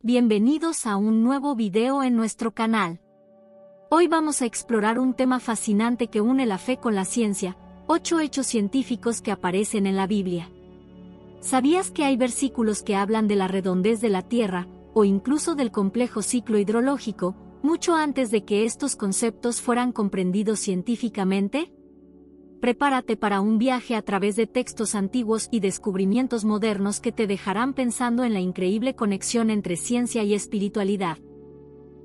Bienvenidos a un nuevo video en nuestro canal. Hoy vamos a explorar un tema fascinante que une la fe con la ciencia, ocho hechos científicos que aparecen en la Biblia. ¿Sabías que hay versículos que hablan de la redondez de la Tierra, o incluso del complejo ciclo hidrológico, mucho antes de que estos conceptos fueran comprendidos científicamente? Prepárate para un viaje a través de textos antiguos y descubrimientos modernos que te dejarán pensando en la increíble conexión entre ciencia y espiritualidad.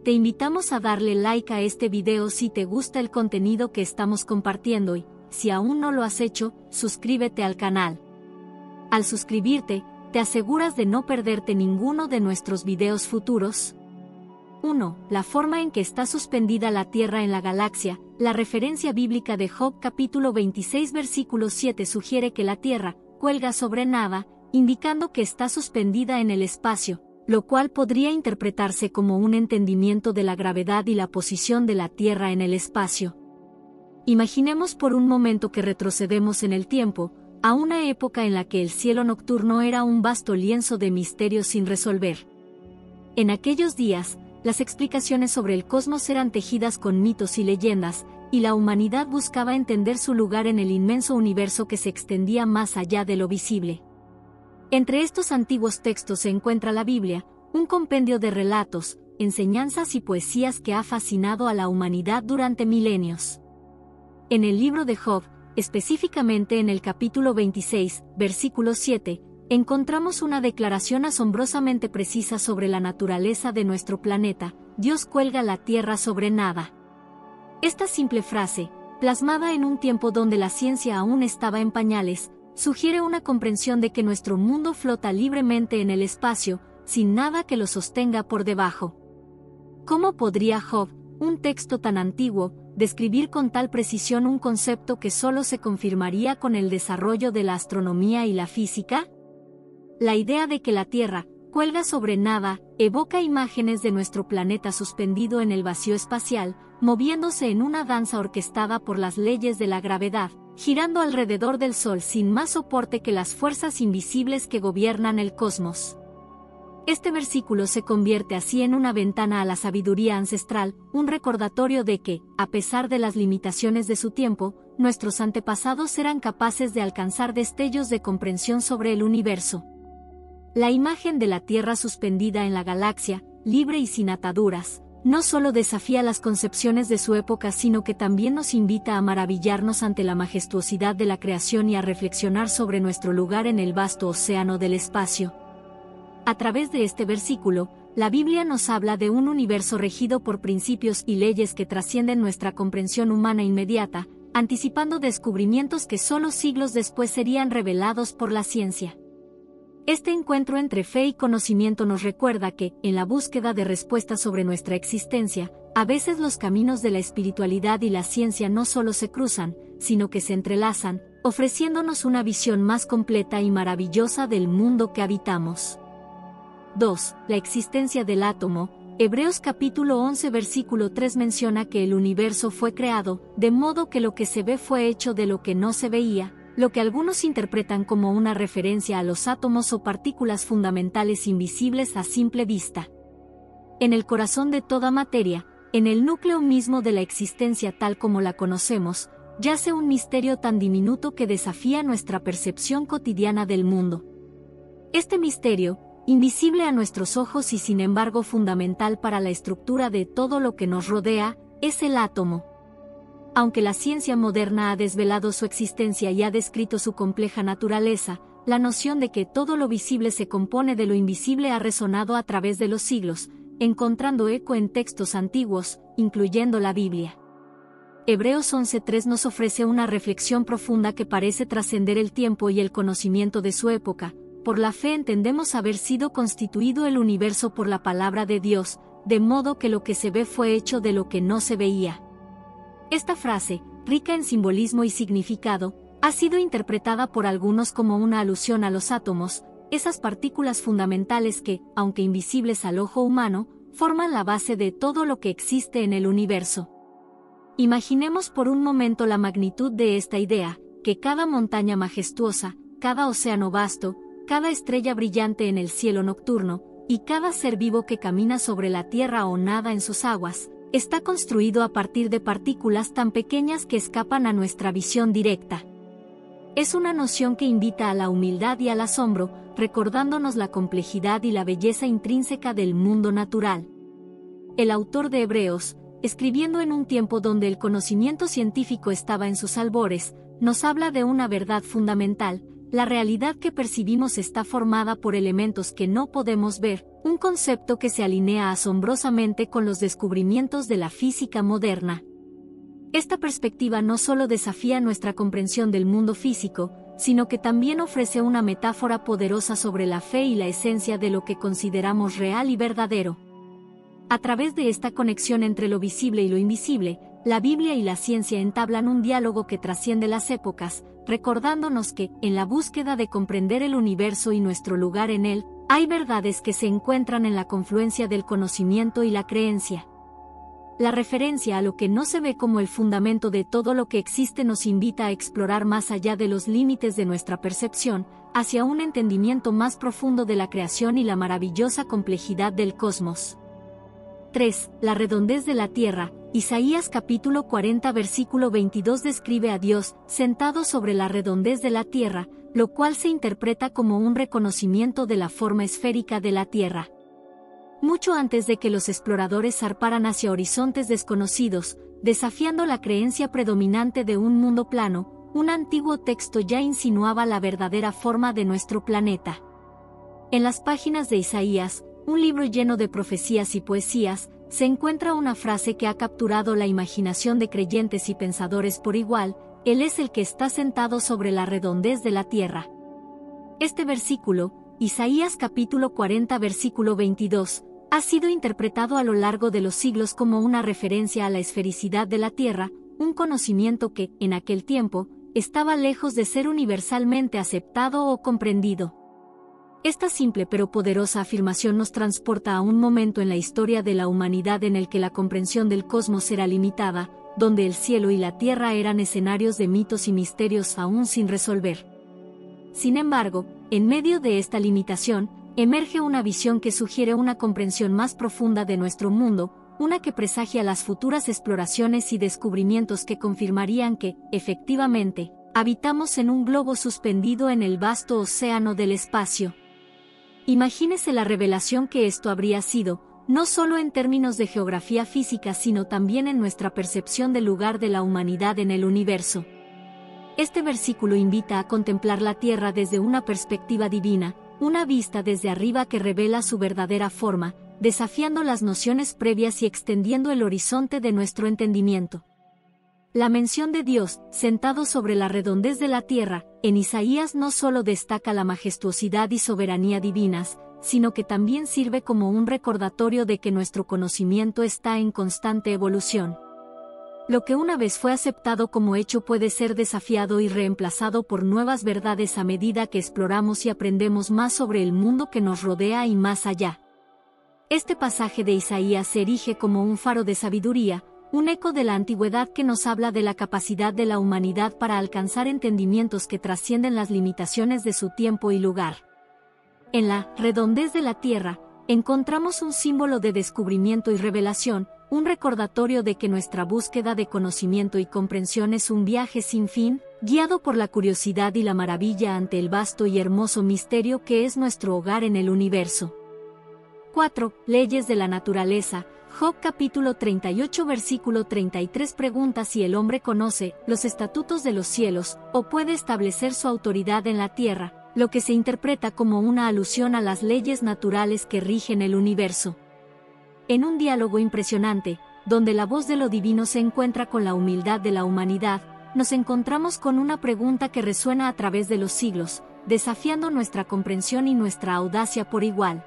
Te invitamos a darle like a este video si te gusta el contenido que estamos compartiendo y, si aún no lo has hecho, suscríbete al canal. Al suscribirte, te aseguras de no perderte ninguno de nuestros videos futuros. 1. La forma en que está suspendida la Tierra en la galaxia. La referencia bíblica de Job capítulo 26 versículo 7 sugiere que la Tierra cuelga sobre nada, indicando que está suspendida en el espacio, lo cual podría interpretarse como un entendimiento de la gravedad y la posición de la Tierra en el espacio. Imaginemos por un momento que retrocedemos en el tiempo, a una época en la que el cielo nocturno era un vasto lienzo de misterios sin resolver. En aquellos días, las explicaciones sobre el cosmos eran tejidas con mitos y leyendas, y la humanidad buscaba entender su lugar en el inmenso universo que se extendía más allá de lo visible. Entre estos antiguos textos se encuentra la Biblia, un compendio de relatos, enseñanzas y poesías que ha fascinado a la humanidad durante milenios. En el libro de Job, específicamente en el capítulo 26, versículo 7, encontramos una declaración asombrosamente precisa sobre la naturaleza de nuestro planeta, Dios cuelga la Tierra sobre nada. Esta simple frase, plasmada en un tiempo donde la ciencia aún estaba en pañales, sugiere una comprensión de que nuestro mundo flota libremente en el espacio, sin nada que lo sostenga por debajo. ¿Cómo podría Job, un texto tan antiguo, describir con tal precisión un concepto que solo se confirmaría con el desarrollo de la astronomía y la física? La idea de que la Tierra cuelga sobre nada evoca imágenes de nuestro planeta suspendido en el vacío espacial, moviéndose en una danza orquestada por las leyes de la gravedad, girando alrededor del Sol sin más soporte que las fuerzas invisibles que gobiernan el cosmos. Este versículo se convierte así en una ventana a la sabiduría ancestral, un recordatorio de que, a pesar de las limitaciones de su tiempo, nuestros antepasados eran capaces de alcanzar destellos de comprensión sobre el universo. La imagen de la Tierra suspendida en la galaxia, libre y sin ataduras, no solo desafía las concepciones de su época, sino que también nos invita a maravillarnos ante la majestuosidad de la creación y a reflexionar sobre nuestro lugar en el vasto océano del espacio. A través de este versículo, la Biblia nos habla de un universo regido por principios y leyes que trascienden nuestra comprensión humana inmediata, anticipando descubrimientos que solo siglos después serían revelados por la ciencia. Este encuentro entre fe y conocimiento nos recuerda que, en la búsqueda de respuestas sobre nuestra existencia, a veces los caminos de la espiritualidad y la ciencia no solo se cruzan, sino que se entrelazan, ofreciéndonos una visión más completa y maravillosa del mundo que habitamos. 2. La existencia del átomo. Hebreos capítulo 11 versículo 3 menciona que el universo fue creado, de modo que lo que se ve fue hecho de lo que no se veía, lo que algunos interpretan como una referencia a los átomos o partículas fundamentales invisibles a simple vista. En el corazón de toda materia, en el núcleo mismo de la existencia tal como la conocemos, yace un misterio tan diminuto que desafía nuestra percepción cotidiana del mundo. Este misterio, invisible a nuestros ojos y sin embargo fundamental para la estructura de todo lo que nos rodea, es el átomo. Aunque la ciencia moderna ha desvelado su existencia y ha descrito su compleja naturaleza, la noción de que todo lo visible se compone de lo invisible ha resonado a través de los siglos, encontrando eco en textos antiguos, incluyendo la Biblia. Hebreos 11.3 nos ofrece una reflexión profunda que parece trascender el tiempo y el conocimiento de su época. Por la fe entendemos haber sido constituido el universo por la palabra de Dios, de modo que lo que se ve fue hecho de lo que no se veía. Esta frase, rica en simbolismo y significado, ha sido interpretada por algunos como una alusión a los átomos, esas partículas fundamentales que, aunque invisibles al ojo humano, forman la base de todo lo que existe en el universo. Imaginemos por un momento la magnitud de esta idea, que cada montaña majestuosa, cada océano vasto, cada estrella brillante en el cielo nocturno, y cada ser vivo que camina sobre la tierra o nada en sus aguas, está construido a partir de partículas tan pequeñas que escapan a nuestra visión directa. Es una noción que invita a la humildad y al asombro, recordándonos la complejidad y la belleza intrínseca del mundo natural. El autor de Hebreos, escribiendo en un tiempo donde el conocimiento científico estaba en sus albores, nos habla de una verdad fundamental, la realidad que percibimos está formada por elementos que no podemos ver, un concepto que se alinea asombrosamente con los descubrimientos de la física moderna. Esta perspectiva no solo desafía nuestra comprensión del mundo físico, sino que también ofrece una metáfora poderosa sobre la fe y la esencia de lo que consideramos real y verdadero. A través de esta conexión entre lo visible y lo invisible, la Biblia y la ciencia entablan un diálogo que trasciende las épocas, recordándonos que, en la búsqueda de comprender el universo y nuestro lugar en él, hay verdades que se encuentran en la confluencia del conocimiento y la creencia. La referencia a lo que no se ve como el fundamento de todo lo que existe nos invita a explorar más allá de los límites de nuestra percepción, hacia un entendimiento más profundo de la creación y la maravillosa complejidad del cosmos. 3. La redondez de la Tierra. Isaías capítulo 40 versículo 22 describe a Dios, sentado sobre la redondez de la Tierra, lo cual se interpreta como un reconocimiento de la forma esférica de la Tierra. Mucho antes de que los exploradores zarparan hacia horizontes desconocidos, desafiando la creencia predominante de un mundo plano, un antiguo texto ya insinuaba la verdadera forma de nuestro planeta. En las páginas de Isaías, un libro lleno de profecías y poesías, se encuentra una frase que ha capturado la imaginación de creyentes y pensadores por igual, Él es el que está sentado sobre la redondez de la tierra. Este versículo, Isaías capítulo 40 versículo 22, ha sido interpretado a lo largo de los siglos como una referencia a la esfericidad de la tierra, un conocimiento que, en aquel tiempo, estaba lejos de ser universalmente aceptado o comprendido. Esta simple pero poderosa afirmación nos transporta a un momento en la historia de la humanidad en el que la comprensión del cosmos era limitada, donde el cielo y la tierra eran escenarios de mitos y misterios aún sin resolver. Sin embargo, en medio de esta limitación, emerge una visión que sugiere una comprensión más profunda de nuestro mundo, una que presagia las futuras exploraciones y descubrimientos que confirmarían que, efectivamente, habitamos en un globo suspendido en el vasto océano del espacio. Imagínese la revelación que esto habría sido, no solo en términos de geografía física, sino también en nuestra percepción del lugar de la humanidad en el universo. Este versículo invita a contemplar la Tierra desde una perspectiva divina, una vista desde arriba que revela su verdadera forma, desafiando las nociones previas y extendiendo el horizonte de nuestro entendimiento. La mención de Dios, sentado sobre la redondez de la tierra, en Isaías no solo destaca la majestuosidad y soberanía divinas, sino que también sirve como un recordatorio de que nuestro conocimiento está en constante evolución. Lo que una vez fue aceptado como hecho puede ser desafiado y reemplazado por nuevas verdades a medida que exploramos y aprendemos más sobre el mundo que nos rodea y más allá. Este pasaje de Isaías se erige como un faro de sabiduría, un eco de la antigüedad que nos habla de la capacidad de la humanidad para alcanzar entendimientos que trascienden las limitaciones de su tiempo y lugar. En la redondez de la Tierra, encontramos un símbolo de descubrimiento y revelación, un recordatorio de que nuestra búsqueda de conocimiento y comprensión es un viaje sin fin, guiado por la curiosidad y la maravilla ante el vasto y hermoso misterio que es nuestro hogar en el universo. 4. Leyes de la naturaleza, Job capítulo 38 versículo 33 pregunta si el hombre conoce los estatutos de los cielos o puede establecer su autoridad en la tierra, lo que se interpreta como una alusión a las leyes naturales que rigen el universo. En un diálogo impresionante, donde la voz de lo divino se encuentra con la humildad de la humanidad, nos encontramos con una pregunta que resuena a través de los siglos, desafiando nuestra comprensión y nuestra audacia por igual.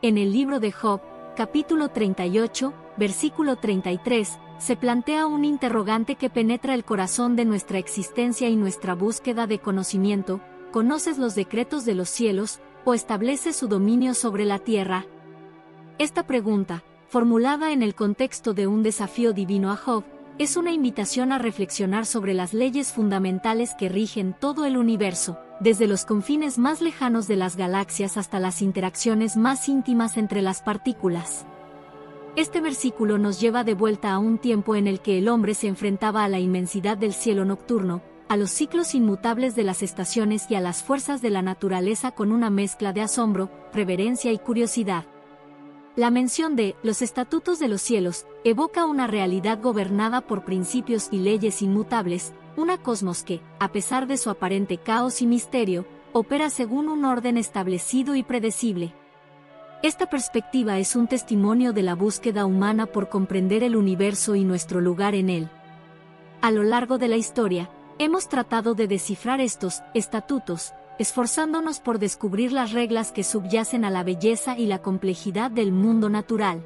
En el libro de Job, capítulo 38, versículo 33, se plantea un interrogante que penetra el corazón de nuestra existencia y nuestra búsqueda de conocimiento, ¿conoces los decretos de los cielos, o estableces su dominio sobre la tierra? Esta pregunta, formulada en el contexto de un desafío divino a Job, es una invitación a reflexionar sobre las leyes fundamentales que rigen todo el universo, desde los confines más lejanos de las galaxias hasta las interacciones más íntimas entre las partículas. Este versículo nos lleva de vuelta a un tiempo en el que el hombre se enfrentaba a la inmensidad del cielo nocturno, a los ciclos inmutables de las estaciones y a las fuerzas de la naturaleza con una mezcla de asombro, reverencia y curiosidad. La mención de los estatutos de los cielos evoca una realidad gobernada por principios y leyes inmutables, una cosmos que, a pesar de su aparente caos y misterio, opera según un orden establecido y predecible. Esta perspectiva es un testimonio de la búsqueda humana por comprender el universo y nuestro lugar en él. A lo largo de la historia, hemos tratado de descifrar estos estatutos, esforzándonos por descubrir las reglas que subyacen a la belleza y la complejidad del mundo natural.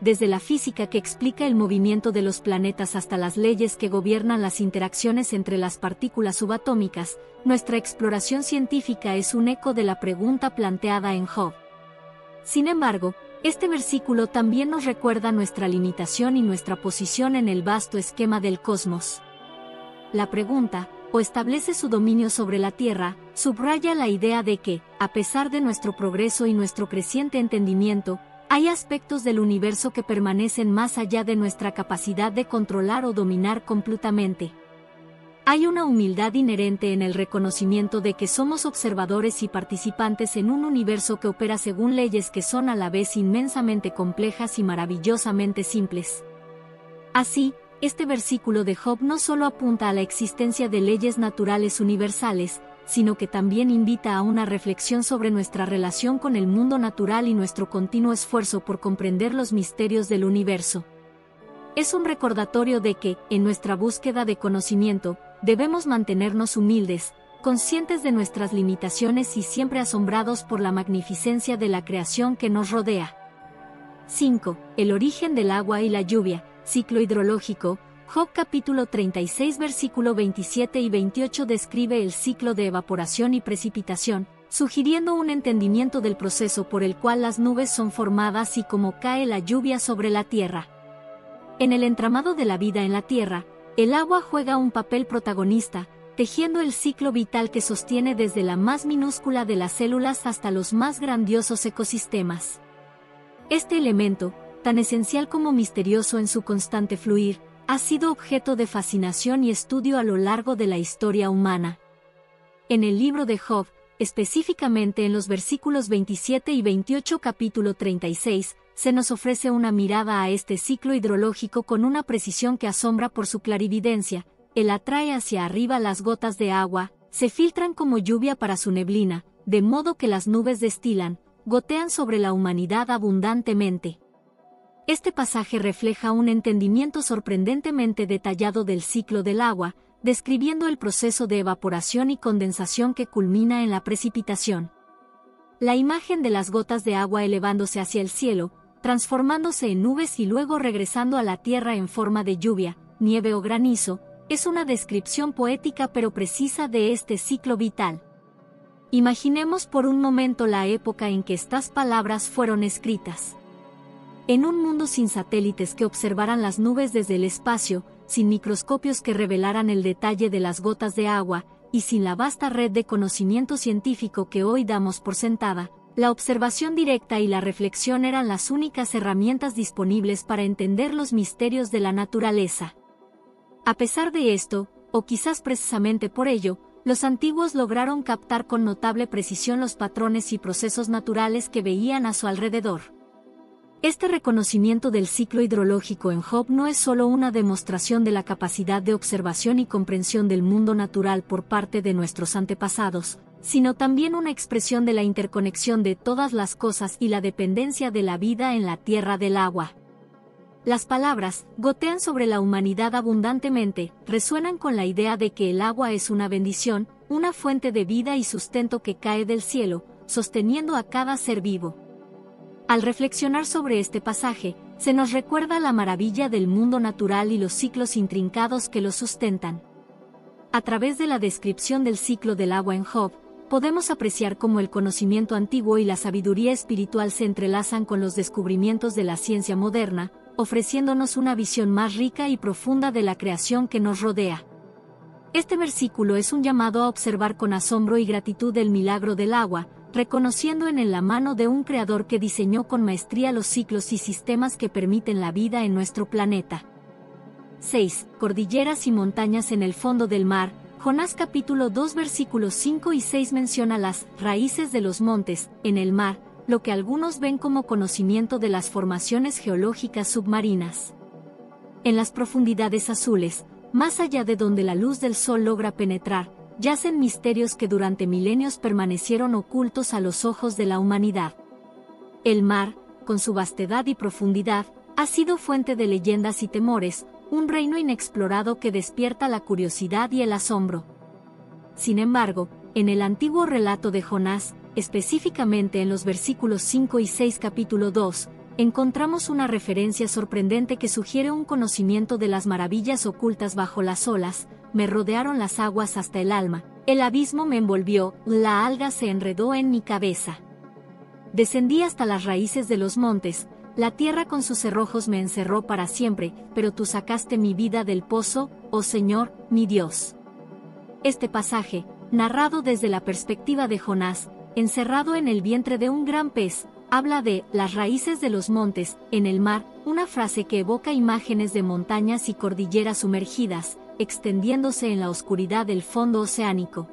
Desde la física que explica el movimiento de los planetas hasta las leyes que gobiernan las interacciones entre las partículas subatómicas, nuestra exploración científica es un eco de la pregunta planteada en Job. Sin embargo, este versículo también nos recuerda nuestra limitación y nuestra posición en el vasto esquema del cosmos. La pregunta, o establece su dominio sobre la Tierra, subraya la idea de que, a pesar de nuestro progreso y nuestro creciente entendimiento, hay aspectos del universo que permanecen más allá de nuestra capacidad de controlar o dominar completamente. Hay una humildad inherente en el reconocimiento de que somos observadores y participantes en un universo que opera según leyes que son a la vez inmensamente complejas y maravillosamente simples. Así, este versículo de Job no solo apunta a la existencia de leyes naturales universales, sino que también invita a una reflexión sobre nuestra relación con el mundo natural y nuestro continuo esfuerzo por comprender los misterios del universo. Es un recordatorio de que, en nuestra búsqueda de conocimiento, debemos mantenernos humildes, conscientes de nuestras limitaciones y siempre asombrados por la magnificencia de la creación que nos rodea. 5. El origen del agua y la lluvia, ciclo hidrológico. Job capítulo 36 versículo 27 y 28 describe el ciclo de evaporación y precipitación, sugiriendo un entendimiento del proceso por el cual las nubes son formadas y cómo cae la lluvia sobre la tierra. En el entramado de la vida en la tierra, el agua juega un papel protagonista, tejiendo el ciclo vital que sostiene desde la más minúscula de las células hasta los más grandiosos ecosistemas. Este elemento, tan esencial como misterioso en su constante fluir, ha sido objeto de fascinación y estudio a lo largo de la historia humana. En el libro de Job, específicamente en los versículos 27 y 28 capítulo 36, se nos ofrece una mirada a este ciclo hidrológico con una precisión que asombra por su clarividencia. Él atrae hacia arriba las gotas de agua, se filtran como lluvia para su neblina, de modo que las nubes destilan, gotean sobre la humanidad abundantemente. Este pasaje refleja un entendimiento sorprendentemente detallado del ciclo del agua, describiendo el proceso de evaporación y condensación que culmina en la precipitación. La imagen de las gotas de agua elevándose hacia el cielo, transformándose en nubes y luego regresando a la tierra en forma de lluvia, nieve o granizo, es una descripción poética pero precisa de este ciclo vital. Imaginemos por un momento la época en que estas palabras fueron escritas. En un mundo sin satélites que observaran las nubes desde el espacio, sin microscopios que revelaran el detalle de las gotas de agua, y sin la vasta red de conocimiento científico que hoy damos por sentada, la observación directa y la reflexión eran las únicas herramientas disponibles para entender los misterios de la naturaleza. A pesar de esto, o quizás precisamente por ello, los antiguos lograron captar con notable precisión los patrones y procesos naturales que veían a su alrededor. Este reconocimiento del ciclo hidrológico en Job no es solo una demostración de la capacidad de observación y comprensión del mundo natural por parte de nuestros antepasados, sino también una expresión de la interconexión de todas las cosas y la dependencia de la vida en la tierra del agua. Las palabras, gotean sobre la humanidad abundantemente, resuenan con la idea de que el agua es una bendición, una fuente de vida y sustento que cae del cielo, sosteniendo a cada ser vivo. Al reflexionar sobre este pasaje, se nos recuerda la maravilla del mundo natural y los ciclos intrincados que lo sustentan. A través de la descripción del ciclo del agua en Job, podemos apreciar cómo el conocimiento antiguo y la sabiduría espiritual se entrelazan con los descubrimientos de la ciencia moderna, ofreciéndonos una visión más rica y profunda de la creación que nos rodea. Este versículo es un llamado a observar con asombro y gratitud el milagro del agua, reconociendo en él la mano de un creador que diseñó con maestría los ciclos y sistemas que permiten la vida en nuestro planeta. 6. Cordilleras y montañas en el fondo del mar. Jonás capítulo 2 versículos 5 y 6 menciona las raíces de los montes, en el mar, lo que algunos ven como conocimiento de las formaciones geológicas submarinas. En las profundidades azules, más allá de donde la luz del sol logra penetrar, yacen misterios que durante milenios permanecieron ocultos a los ojos de la humanidad. El mar, con su vastedad y profundidad, ha sido fuente de leyendas y temores, un reino inexplorado que despierta la curiosidad y el asombro. Sin embargo, en el antiguo relato de Jonás, específicamente en los versículos 5 y 6 capítulo 2, encontramos una referencia sorprendente que sugiere un conocimiento de las maravillas ocultas bajo las olas, me rodearon las aguas hasta el alma, el abismo me envolvió, la alga se enredó en mi cabeza. Descendí hasta las raíces de los montes, la tierra con sus cerrojos me encerró para siempre, pero tú sacaste mi vida del pozo, oh Señor, mi Dios. Este pasaje, narrado desde la perspectiva de Jonás, encerrado en el vientre de un gran pez, habla de las raíces de los montes, en el mar, una frase que evoca imágenes de montañas y cordilleras sumergidas, extendiéndose en la oscuridad del fondo oceánico.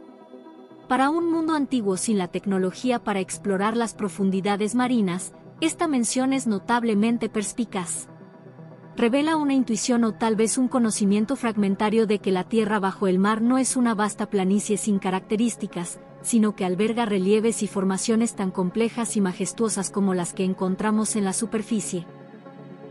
Para un mundo antiguo sin la tecnología para explorar las profundidades marinas, esta mención es notablemente perspicaz. Revela una intuición o tal vez un conocimiento fragmentario de que la tierra bajo el mar no es una vasta planicie sin características, sino que alberga relieves y formaciones tan complejas y majestuosas como las que encontramos en la superficie.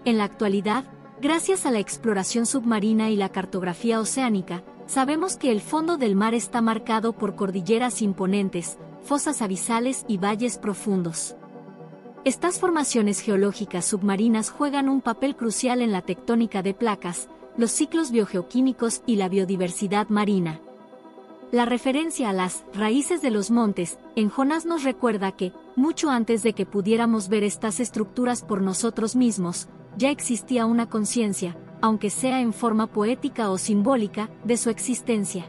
En la actualidad, Gracias a la exploración submarina y la cartografía oceánica, sabemos que el fondo del mar está marcado por cordilleras imponentes, fosas abisales y valles profundos. Estas formaciones geológicas submarinas juegan un papel crucial en la tectónica de placas, los ciclos biogeoquímicos y la biodiversidad marina. La referencia a las raíces de los montes en Jonás nos recuerda que, mucho antes de que pudiéramos ver estas estructuras por nosotros mismos, ya existía una conciencia, aunque sea en forma poética o simbólica, de su existencia.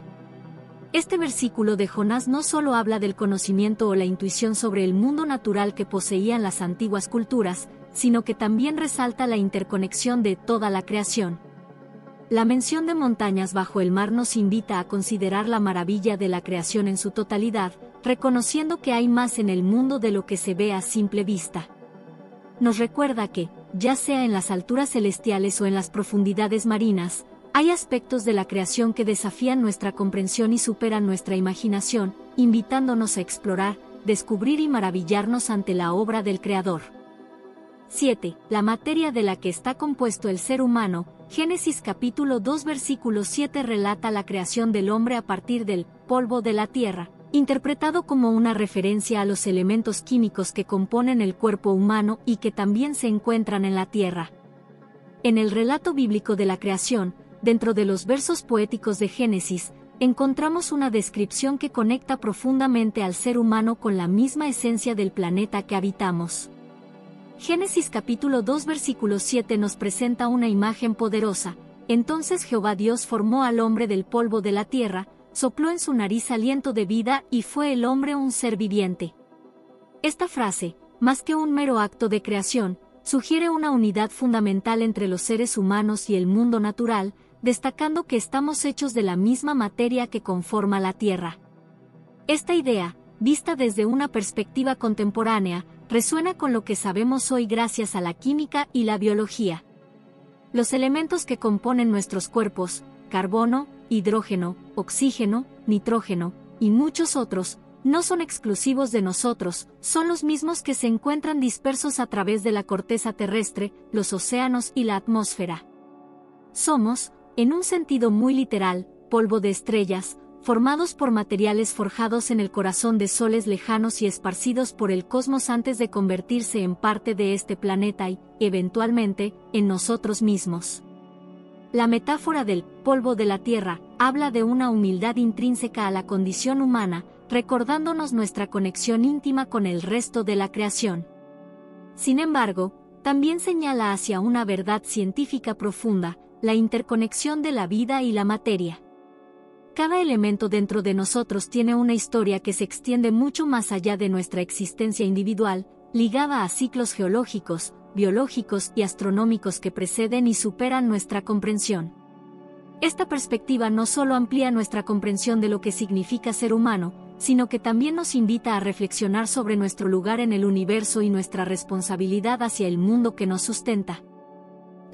Este versículo de Jonás no solo habla del conocimiento o la intuición sobre el mundo natural que poseían las antiguas culturas, sino que también resalta la interconexión de toda la creación. La mención de montañas bajo el mar nos invita a considerar la maravilla de la creación en su totalidad, reconociendo que hay más en el mundo de lo que se ve a simple vista. Nos recuerda que, ya sea en las alturas celestiales o en las profundidades marinas, hay aspectos de la creación que desafían nuestra comprensión y superan nuestra imaginación, invitándonos a explorar, descubrir y maravillarnos ante la obra del Creador. 7. La materia de la que está compuesto el ser humano, Génesis capítulo 2 versículo 7 relata la creación del hombre a partir del polvo de la tierra, interpretado como una referencia a los elementos químicos que componen el cuerpo humano y que también se encuentran en la Tierra. En el relato bíblico de la creación, dentro de los versos poéticos de Génesis, encontramos una descripción que conecta profundamente al ser humano con la misma esencia del planeta que habitamos. Génesis capítulo 2 versículo 7 nos presenta una imagen poderosa. Entonces Jehová Dios formó al hombre del polvo de la tierra, sopló en su nariz aliento de vida y fue el hombre un ser viviente. Esta frase, más que un mero acto de creación, sugiere una unidad fundamental entre los seres humanos y el mundo natural, destacando que estamos hechos de la misma materia que conforma la Tierra. Esta idea, vista desde una perspectiva contemporánea, resuena con lo que sabemos hoy gracias a la química y la biología. Los elementos que componen nuestros cuerpos, carbono, hidrógeno, oxígeno, nitrógeno, y muchos otros, no son exclusivos de nosotros, son los mismos que se encuentran dispersos a través de la corteza terrestre, los océanos y la atmósfera. Somos, en un sentido muy literal, polvo de estrellas, formados por materiales forjados en el corazón de soles lejanos y esparcidos por el cosmos antes de convertirse en parte de este planeta y, eventualmente, en nosotros mismos. La metáfora del polvo de la tierra habla de una humildad intrínseca a la condición humana, recordándonos nuestra conexión íntima con el resto de la creación. Sin embargo, también señala hacia una verdad científica profunda, la interconexión de la vida y la materia. Cada elemento dentro de nosotros tiene una historia que se extiende mucho más allá de nuestra existencia individual, ligada a ciclos geológicos, biológicos y astronómicos que preceden y superan nuestra comprensión. Esta perspectiva no solo amplía nuestra comprensión de lo que significa ser humano, sino que también nos invita a reflexionar sobre nuestro lugar en el universo y nuestra responsabilidad hacia el mundo que nos sustenta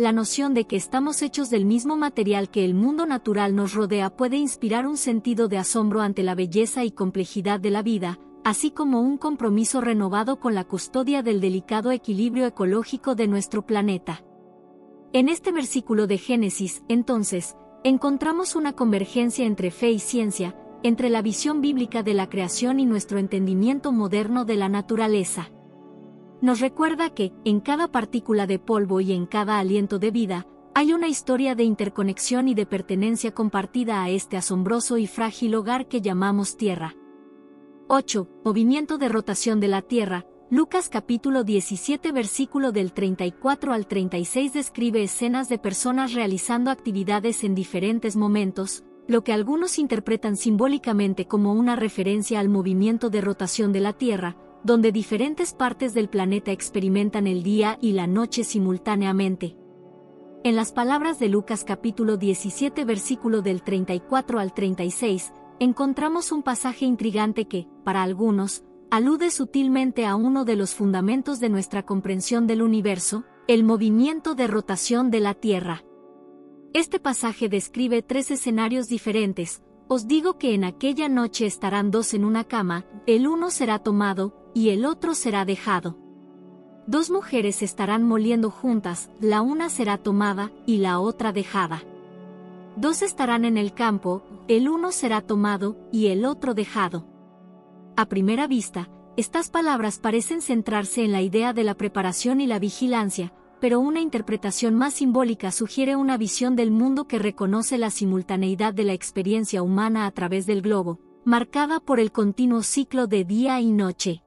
la noción de que estamos hechos del mismo material que el mundo natural nos rodea puede inspirar un sentido de asombro ante la belleza y complejidad de la vida, así como un compromiso renovado con la custodia del delicado equilibrio ecológico de nuestro planeta. En este versículo de Génesis, entonces, encontramos una convergencia entre fe y ciencia, entre la visión bíblica de la creación y nuestro entendimiento moderno de la naturaleza nos recuerda que, en cada partícula de polvo y en cada aliento de vida, hay una historia de interconexión y de pertenencia compartida a este asombroso y frágil hogar que llamamos Tierra. 8. Movimiento de rotación de la Tierra. Lucas capítulo 17 versículo del 34 al 36 describe escenas de personas realizando actividades en diferentes momentos, lo que algunos interpretan simbólicamente como una referencia al movimiento de rotación de la Tierra, donde diferentes partes del planeta experimentan el día y la noche simultáneamente. En las palabras de Lucas capítulo 17 versículo del 34 al 36, encontramos un pasaje intrigante que, para algunos, alude sutilmente a uno de los fundamentos de nuestra comprensión del universo, el movimiento de rotación de la Tierra. Este pasaje describe tres escenarios diferentes, os digo que en aquella noche estarán dos en una cama, el uno será tomado, y el otro será dejado. Dos mujeres estarán moliendo juntas, la una será tomada y la otra dejada. Dos estarán en el campo, el uno será tomado y el otro dejado. A primera vista, estas palabras parecen centrarse en la idea de la preparación y la vigilancia, pero una interpretación más simbólica sugiere una visión del mundo que reconoce la simultaneidad de la experiencia humana a través del globo, marcada por el continuo ciclo de día y noche.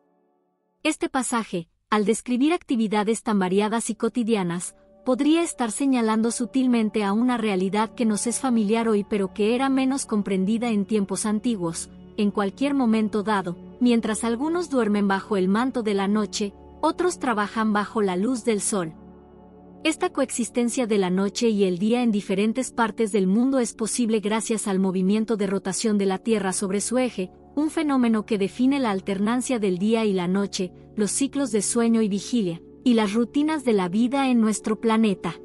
Este pasaje, al describir actividades tan variadas y cotidianas, podría estar señalando sutilmente a una realidad que nos es familiar hoy pero que era menos comprendida en tiempos antiguos, en cualquier momento dado, mientras algunos duermen bajo el manto de la noche, otros trabajan bajo la luz del sol. Esta coexistencia de la noche y el día en diferentes partes del mundo es posible gracias al movimiento de rotación de la Tierra sobre su eje, un fenómeno que define la alternancia del día y la noche, los ciclos de sueño y vigilia, y las rutinas de la vida en nuestro planeta.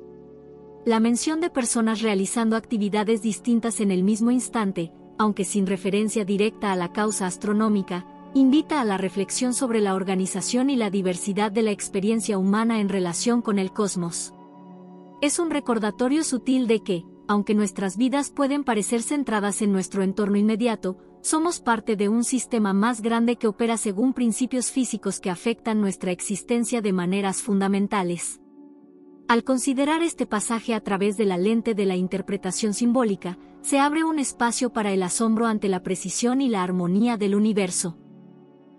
La mención de personas realizando actividades distintas en el mismo instante, aunque sin referencia directa a la causa astronómica, invita a la reflexión sobre la organización y la diversidad de la experiencia humana en relación con el cosmos. Es un recordatorio sutil de que, aunque nuestras vidas pueden parecer centradas en nuestro entorno inmediato, somos parte de un sistema más grande que opera según principios físicos que afectan nuestra existencia de maneras fundamentales. Al considerar este pasaje a través de la lente de la interpretación simbólica, se abre un espacio para el asombro ante la precisión y la armonía del universo.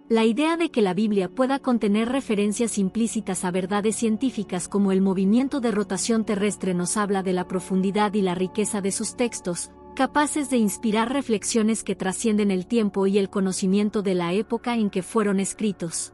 La idea de que la Biblia pueda contener referencias implícitas a verdades científicas como el movimiento de rotación terrestre nos habla de la profundidad y la riqueza de sus textos, capaces de inspirar reflexiones que trascienden el tiempo y el conocimiento de la época en que fueron escritos.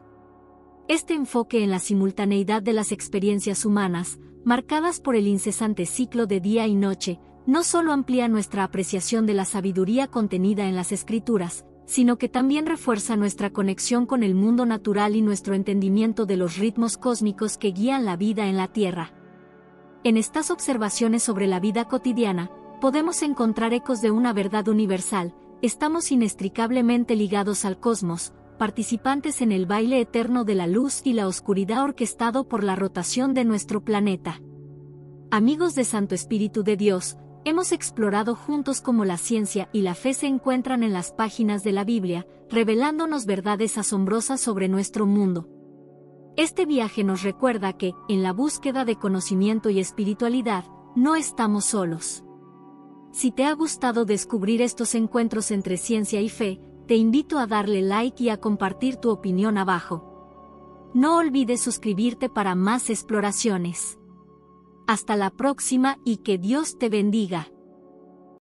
Este enfoque en la simultaneidad de las experiencias humanas, marcadas por el incesante ciclo de día y noche, no solo amplía nuestra apreciación de la sabiduría contenida en las escrituras, sino que también refuerza nuestra conexión con el mundo natural y nuestro entendimiento de los ritmos cósmicos que guían la vida en la Tierra. En estas observaciones sobre la vida cotidiana, podemos encontrar ecos de una verdad universal, estamos inextricablemente ligados al cosmos, participantes en el baile eterno de la luz y la oscuridad orquestado por la rotación de nuestro planeta. Amigos de Santo Espíritu de Dios, hemos explorado juntos cómo la ciencia y la fe se encuentran en las páginas de la Biblia, revelándonos verdades asombrosas sobre nuestro mundo. Este viaje nos recuerda que, en la búsqueda de conocimiento y espiritualidad, no estamos solos. Si te ha gustado descubrir estos encuentros entre ciencia y fe, te invito a darle like y a compartir tu opinión abajo. No olvides suscribirte para más exploraciones. Hasta la próxima y que Dios te bendiga.